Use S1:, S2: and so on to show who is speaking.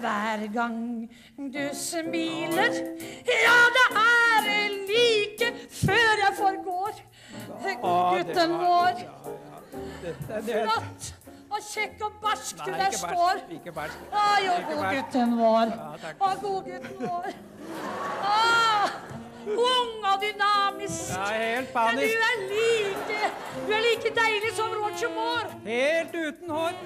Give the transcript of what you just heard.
S1: hver gang du smiler. Ja, det er like før jeg forgår. Gutten vår. Flott og kjekk og barsk du der står.
S2: Ikke barsk.
S1: Å, jo, godgutten vår.
S2: takk.
S1: Å, godgutten vår. Å, ung og dynamisk.
S2: Ja, helt
S1: Men du
S2: panisk.
S1: er like Du er like deilig som Roger Moore.
S2: Helt uten hår.